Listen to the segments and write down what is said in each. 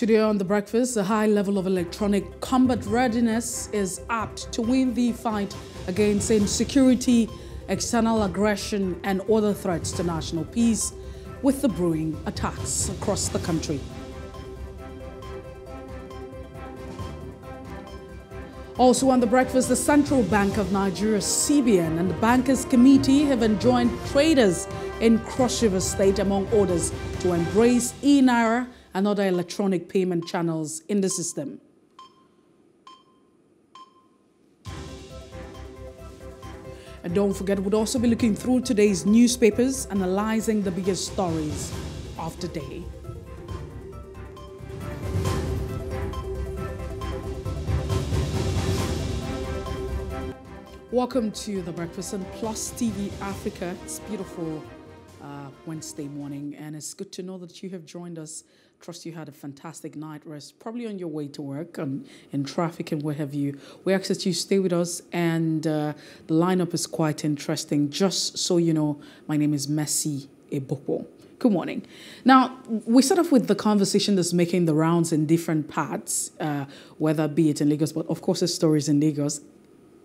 Today on The Breakfast, the high level of electronic combat readiness is apt to win the fight against insecurity, external aggression, and other threats to national peace with the brewing attacks across the country. Also on the breakfast, the Central Bank of Nigeria, CBN, and the Bankers Committee have enjoined traders in Cross River State, among others, to embrace e-naira and other electronic payment channels in the system. And don't forget, we'll also be looking through today's newspapers, analyzing the biggest stories of the day. Welcome to the Breakfast and Plus TV Africa. It's beautiful uh, Wednesday morning, and it's good to know that you have joined us. Trust you had a fantastic night rest, probably on your way to work and in traffic and where have you. We ask that you stay with us, and uh, the lineup is quite interesting. Just so you know, my name is Messi Eboko. Good morning. Now, we start off with the conversation that's making the rounds in different parts, uh, whether be it in Lagos, but of course, the stories in Lagos.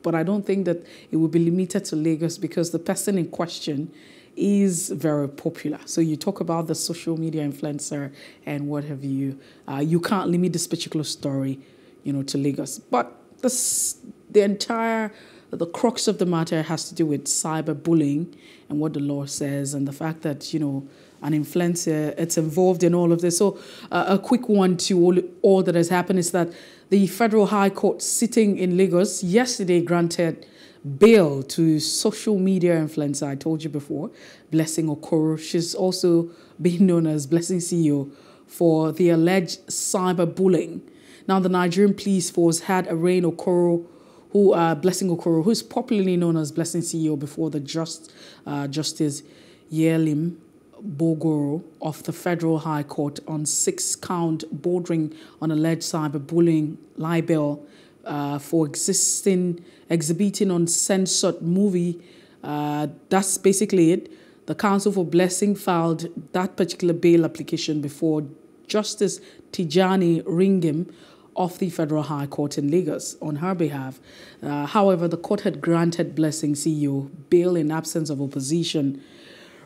But I don't think that it will be limited to Lagos because the person in question is very popular. So you talk about the social media influencer and what have you. Uh, you can't limit this particular story, you know, to Lagos. But this, the entire the crux of the matter has to do with cyberbullying and what the law says and the fact that you know an influencer it's involved in all of this. So uh, a quick one to all, all that has happened is that the Federal High Court sitting in Lagos yesterday granted bail to social media influencer, I told you before, Blessing Okoro. She's also been known as Blessing CEO for the alleged cyberbullying. Now, the Nigerian police force had arraigned Okoro, who uh, Blessing Okoro, who is popularly known as Blessing CEO before the just uh, Justice Yellim Bogoro of the Federal High Court on six count bordering on alleged cyberbullying libel uh, for existing exhibiting on censored movie. Uh, that's basically it. The Council for Blessing filed that particular bail application before Justice Tijani Ringim of the Federal High Court in Lagos on her behalf. Uh, however, the court had granted Blessing CEO bail in absence of opposition.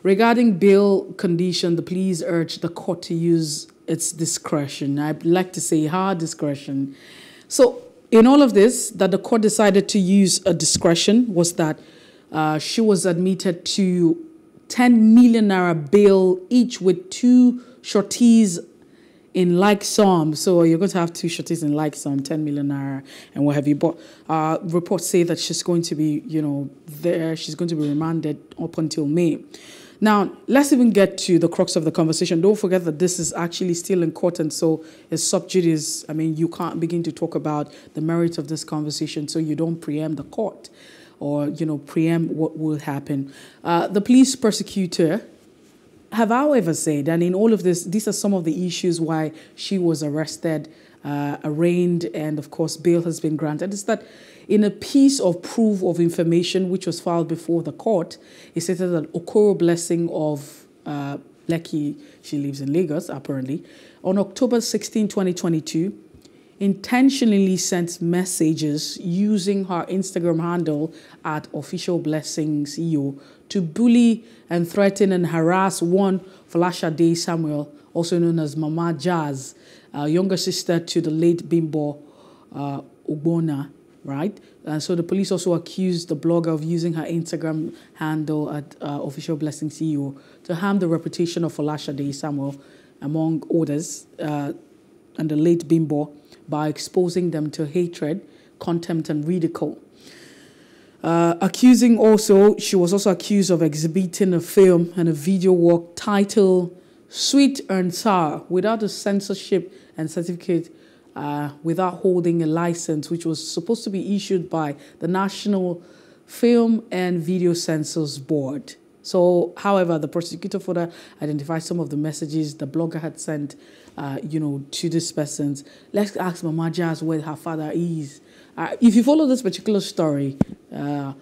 Regarding bail condition, the police urged the court to use its discretion. I'd like to say hard discretion. So in all of this, that the court decided to use a discretion was that uh, she was admitted to 10 million naira bail each with two shorties in like sum. So you're going to have two shorties in like sum, 10 million naira and what have you. But uh, reports say that she's going to be, you know, there. She's going to be remanded up until May. Now, let's even get to the crux of the conversation. Don't forget that this is actually still in court, and so it's sub judice. I mean, you can't begin to talk about the merits of this conversation, so you don't preempt the court or, you know, preempt what will happen. Uh, the police prosecutor have, however, said, and in all of this, these are some of the issues why she was arrested, uh, arraigned, and of course, bail has been granted, is that in a piece of proof of information which was filed before the court, it stated that Okoro Blessing of uh, Lekki, she lives in Lagos apparently, on October 16, 2022, intentionally sent messages using her Instagram handle at official blessing CEO to bully and threaten and harass one Falasha Day Samuel, also known as Mama Jazz, uh, younger sister to the late Bimbo uh, right? And so the police also accused the blogger of using her Instagram handle at uh, Official Blessing CEO to harm the reputation of Falasha Day Samuel, among others, uh, and the late Bimbo by exposing them to hatred, contempt, and ridicule. Uh, accusing also, she was also accused of exhibiting a film and a video work titled Sweet and Sour without a censorship and certificate uh, without holding a license, which was supposed to be issued by the National Film and Video Censors Board. So, however, the prosecutor further identified some of the messages the blogger had sent, uh, you know, to these persons. Let's ask Mama Jazz where her father is. Uh, if you follow this particular story, uh,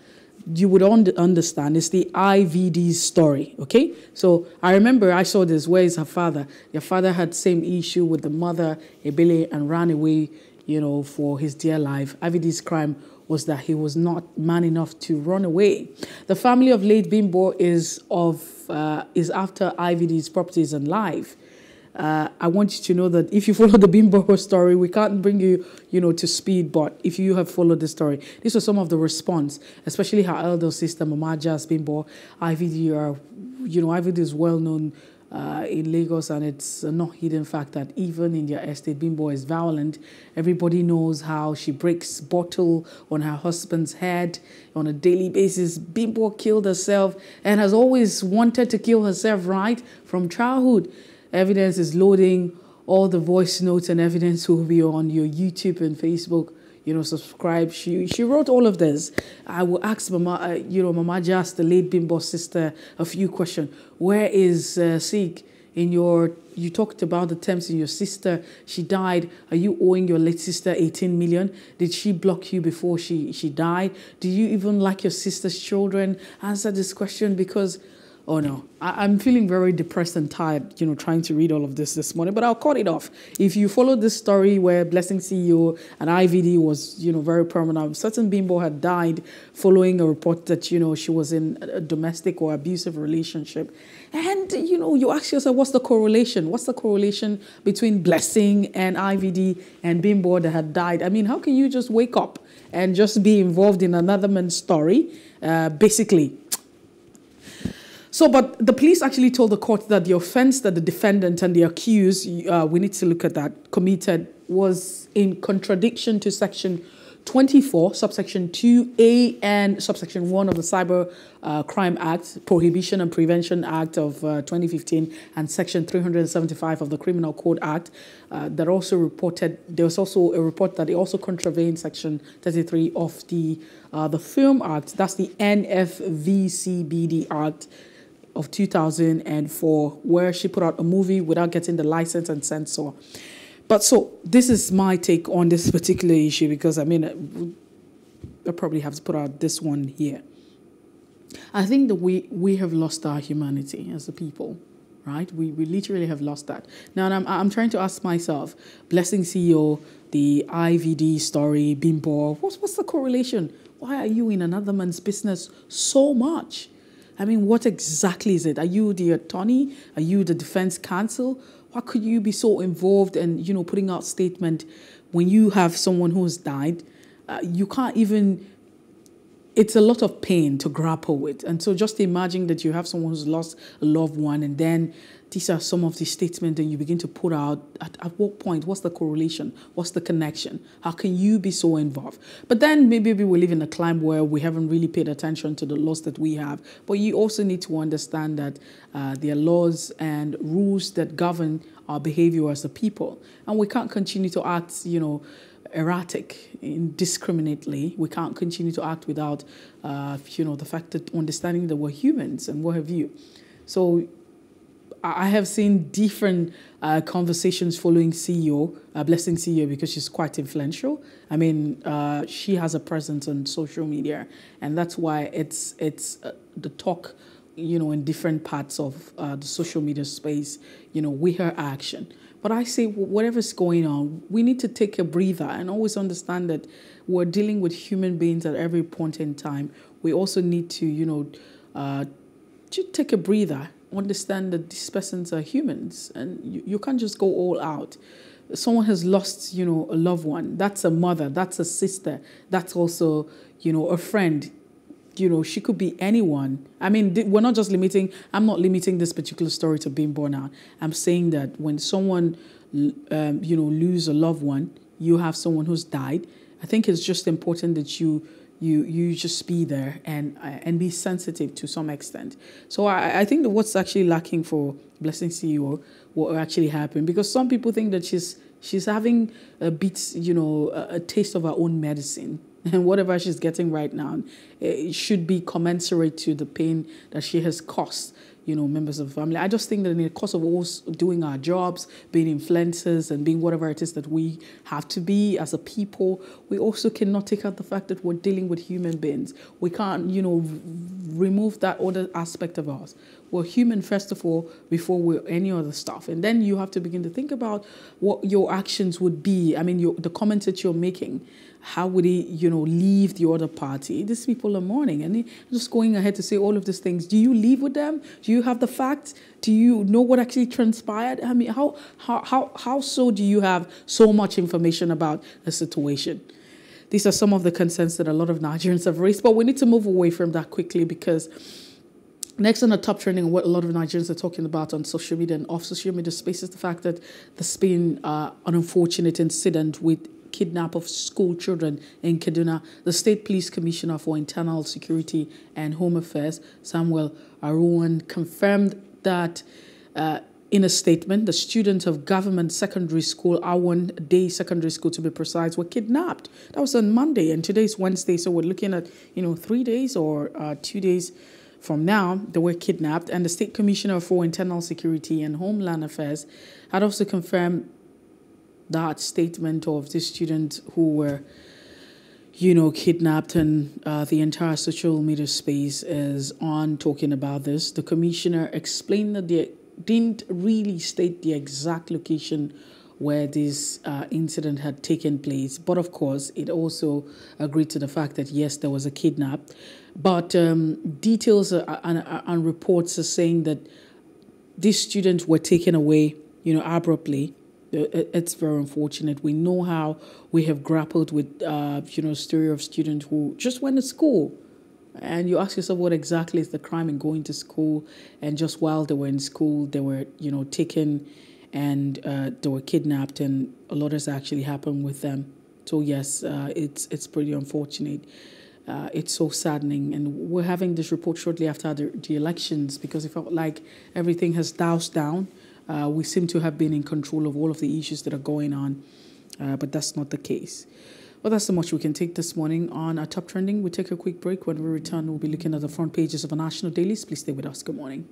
you would un- understand it's the IVD's story. Okay, so I remember I saw this. Where is her father? Your father had same issue with the mother, Ebele, and ran away. You know, for his dear life. IVD's crime was that he was not man enough to run away. The family of late Bimbo is of uh, is after IVD's properties and life. Uh, I want you to know that if you follow the Bimbo story, we can't bring you, you know, to speed. But if you have followed the story, these are some of the response, especially her elder sister, Mama Jas Bimbo. IVD are, you know, IVD is well known uh, in Lagos, and it's a not hidden fact that even in their estate, Bimbo is violent. Everybody knows how she breaks bottle on her husband's head on a daily basis. Bimbo killed herself and has always wanted to kill herself right from childhood. Evidence is loading. All the voice notes and evidence will be on your YouTube and Facebook. You know, subscribe. She she wrote all of this. I will ask Mama, uh, you know, Mama Jas, the late Bimbo sister, a few questions. Where is uh, Sikh in your? You talked about the terms in your sister. She died. Are you owing your late sister 18 million? Did she block you before she she died? Do you even like your sister's children? Answer this question because oh no, I, am feeling very depressed and tired, you know, trying to read all of this this morning, but I'll cut it off. If you follow this story where Blessing CEO and IVD was, you know, very prominent, certain Bimbo had died following a report that, you know, she was in a domestic or abusive relationship. And, you know, you ask yourself, what's the correlation? What's the correlation between Blessing and IVD and Bimbo that had died? I mean, how can you just wake up and just be involved in another man's story? Uh, basically, so, but the police actually told the court that the offense that the defendant and the accused, uh, we need to look at that, committed was in contradiction to section 24, subsection 2A and subsection 1 of the Cyber uh, Crime Act, Prohibition and Prevention Act of uh, 2015, and section 375 of the Criminal Code Act. Uh, that also reported, there was also a report that it also contravened section 33 of the, uh, the Film Act, that's the NFVCBD Act of 2004, where she put out a movie without getting the license and censor. But so this is my take on this particular issue because I mean, I probably have to put out this one here. I think that we we have lost our humanity as a people, right? We we literally have lost that. Now I'm I'm trying to ask myself, Blessing CEO, the IVD story, Bimbo, what's what's the correlation? Why are you in another man's business so much? I mean, what exactly is it? Are you the attorney? Are you the defense counsel? Why could you be so involved and you know putting out statement when you have someone who's died? Uh, you can't even. It's a lot of pain to grapple with, and so just imagine that you have someone who's lost a loved one, and then these are some of the statements that you begin to put out. At, at what point? What's the correlation? What's the connection? How can you be so involved? But then maybe we live in a climate where we haven't really paid attention to the laws that we have. But you also need to understand that uh, there are laws and rules that govern our behavior as a people. And we can't continue to act, you know, erratic, indiscriminately. We can't continue to act without, uh, you know, the fact that understanding that we're humans and what have you. So I have seen different uh, conversations following CEO, uh, Blessing CEO, because she's quite influential. I mean, uh, she has a presence on social media, and that's why it's it's uh, the talk, you know, in different parts of uh, the social media space. You know, with her action. But I say, whatever's going on, we need to take a breather and always understand that we're dealing with human beings at every point in time. We also need to, you know, uh, to take a breather understand that these persons are humans and you, you can't just go all out. Someone has lost you know a loved one. That's a mother. That's a sister. That's also you know a friend you know she could be anyone. I mean we're not just limiting i'm not limiting this particular story to being born out. I'm saying that when someone um, you know lose a loved one you have someone who's died i think it's just important that you you you just be there and and be sensitive to some extent. So I, I think that what's actually lacking for Blessing CEO what actually happened because some people think that she's she's having a bit you know a, a taste of her own medicine and whatever she's getting right now it should be commensurate to the pain that she has caused you know, members of family. I just think that in the course of us doing our jobs, being influencers and being whatever it is that we have to be as a people, we also cannot take out the fact that we're dealing with human beings. We can't, you know, remove that other aspect of us. We're human first of all before we're any other stuff, and then you have to begin to think about what your actions would be. I mean, your, the comments that you're making how would he, you know, leave the other party? These people are mourning, and just going ahead to say all of these things. Do you leave with them? Do you have the facts? Do you know what actually transpired? I mean, how how how how so do you have so much information about the situation? These are some of the concerns that a lot of Nigerians have raised, but we need to move away from that quickly because. Next on the top trending, what a lot of Nigerians are talking about on social media and off social media space is the fact that there's been uh, an unfortunate incident with kidnap of school children in Kaduna, the State Police Commissioner for Internal Security and Home Affairs, Samuel Aruwan, confirmed that uh, in a statement, the students of government secondary school, Awan Day Secondary School to be precise, were kidnapped. That was on Monday, and today's Wednesday, so we're looking at you know three days or uh, two days from now. They were kidnapped, and the State Commissioner for Internal Security and Homeland Affairs had also confirmed that statement of the students who were, you know, kidnapped, and uh, the entire social media space is on talking about this. The commissioner explained that they didn't really state the exact location where this uh, incident had taken place, but of course, it also agreed to the fact that yes, there was a kidnap. But um, details and, and reports are saying that these students were taken away, you know, abruptly it's very unfortunate. We know how we have grappled with, uh, you know, story of students who just went to school, and you ask yourself what exactly is the crime in going to school, and just while they were in school, they were, you know, taken, and uh, they were kidnapped, and a lot has actually happened with them. So yes, uh, it's it's pretty unfortunate. Uh, it's so saddening, and we're having this report shortly after the, the elections because it felt like everything has doused down uh, we seem to have been in control of all of the issues that are going on, uh, but that's not the case. Well, that's so much we can take this morning on our top trending. We take a quick break. When we return, we'll be looking at the front pages of our national dailies. Please stay with us. Good morning.